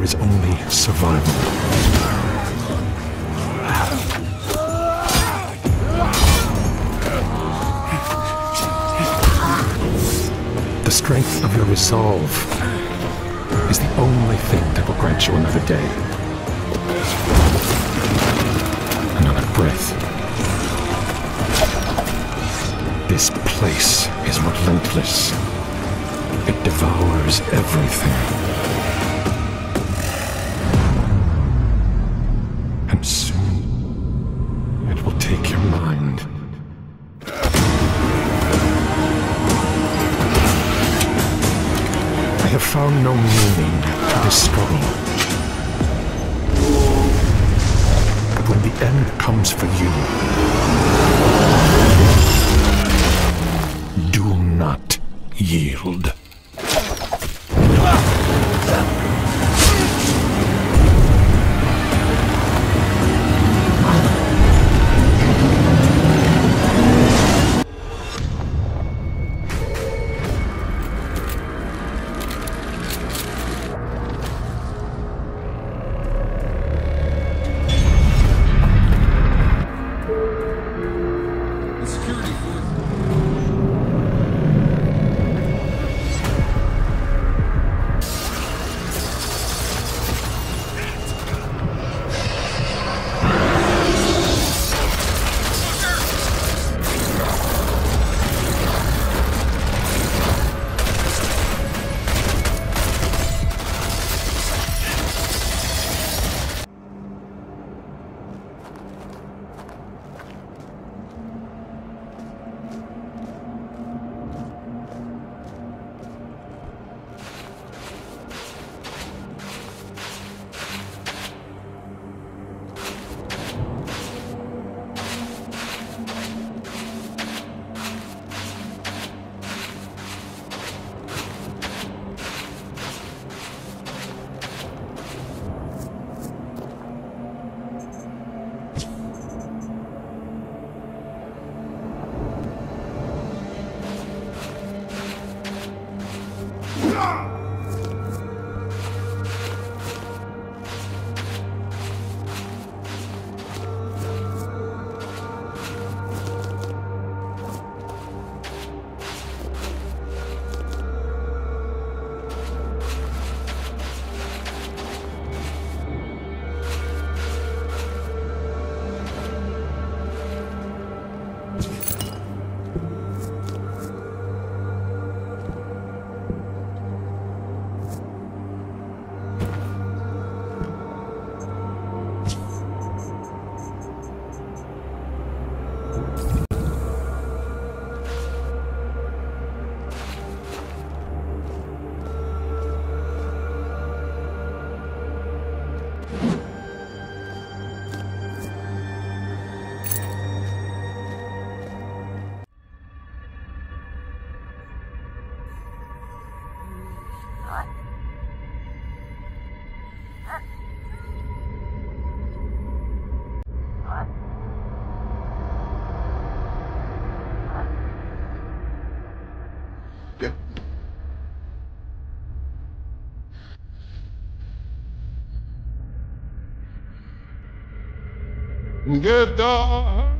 There is only survival. The strength of your resolve is the only thing that will grant you another day. Another breath. This place is relentless. It devours everything. No Good dog.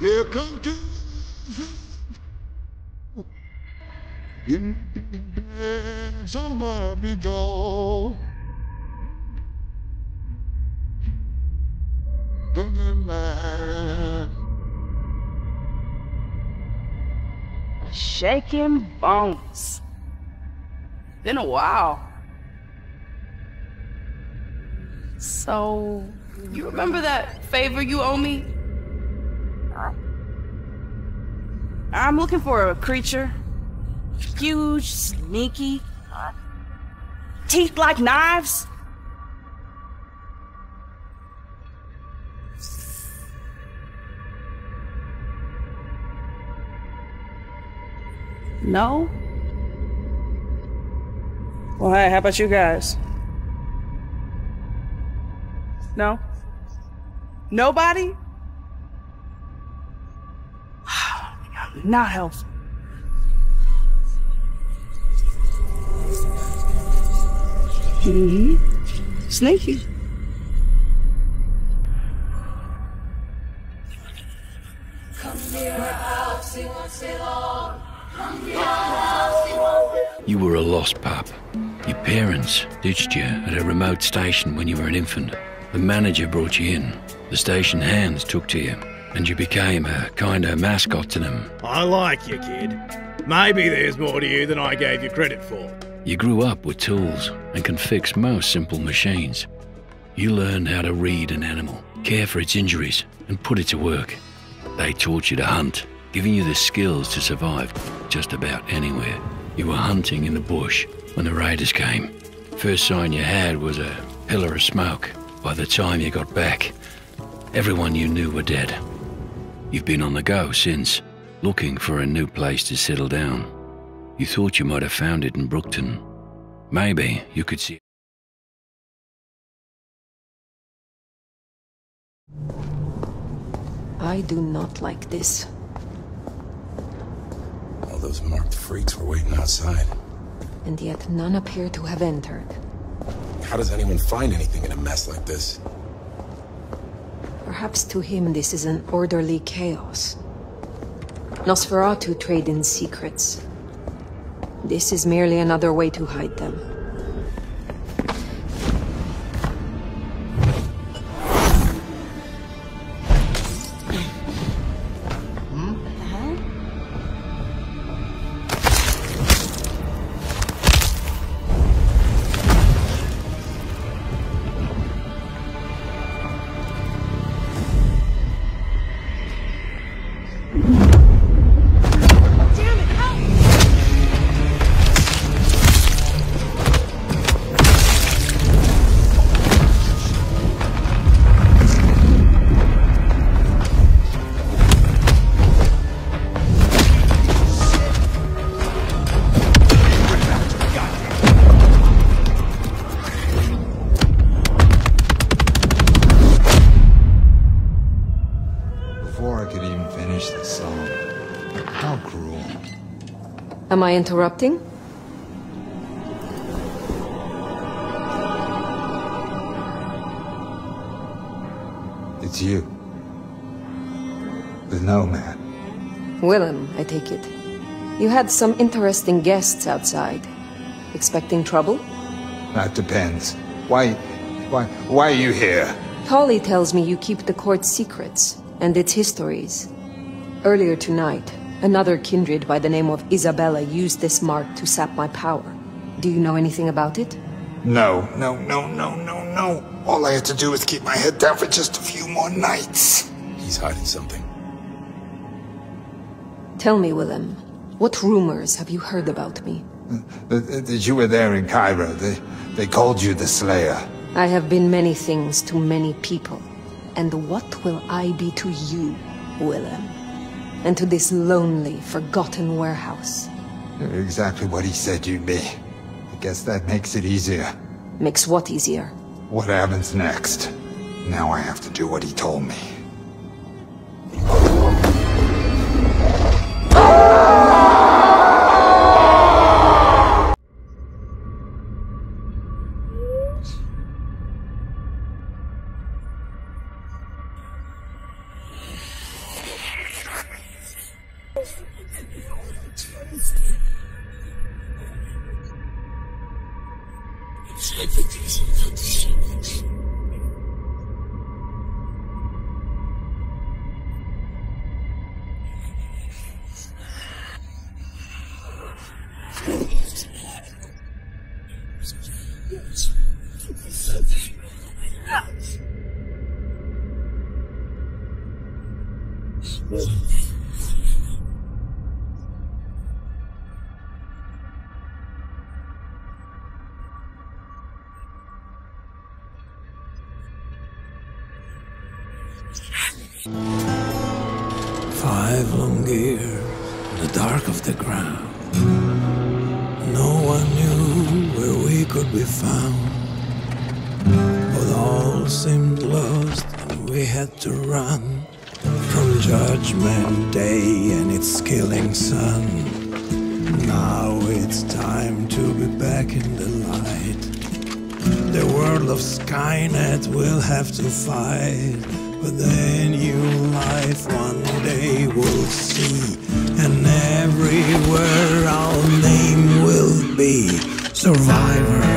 Here comes to somewhere we go. Shaking bones. Been a while. So, you remember that favor you owe me? I'm looking for a creature. Huge, sneaky, teeth like knives. No? Well, hey, how about you guys? No? Nobody? Not helpful. Mm-hmm. Sneaky. You were a lost pup. Your parents ditched you at a remote station when you were an infant. The manager brought you in. The station hands took to you, and you became a kind of mascot to them. I like you, kid. Maybe there's more to you than I gave you credit for. You grew up with tools and can fix most simple machines. You learned how to read an animal, care for its injuries, and put it to work. They taught you to hunt, giving you the skills to survive just about anywhere. You were hunting in the bush when the raiders came. First sign you had was a pillar of smoke. By the time you got back, everyone you knew were dead. You've been on the go since, looking for a new place to settle down. You thought you might have found it in Brookton. Maybe you could see. I do not like this. All those marked freaks were waiting outside. And yet none appear to have entered. How does anyone find anything in a mess like this? Perhaps to him this is an orderly chaos. Nosferatu trade in secrets. This is merely another way to hide them. Am I interrupting? It's you. The nomad. Willem, I take it. You had some interesting guests outside. Expecting trouble? That depends. Why... Why... Why are you here? Polly tells me you keep the court's secrets and its histories. Earlier tonight, another kindred by the name of Isabella used this mark to sap my power. Do you know anything about it? No, no, no, no, no, no. All I had to do was keep my head down for just a few more nights. He's hiding something. Tell me, Willem, what rumors have you heard about me? That, that you were there in Cairo. They, they called you the Slayer. I have been many things to many people. And what will I be to you, Willem? And to this lonely, forgotten warehouse? You're exactly what he said you'd be. I guess that makes it easier. Makes what easier? What happens next? Now I have to do what he told me. The dark of the ground. No one knew where we could be found. But all seemed lost and we had to run from Judgment Day and its killing sun. Now it's time to be back in the light. The world of Skynet will have to fight. But then new life one day we'll see. And everywhere our name will be. Survivor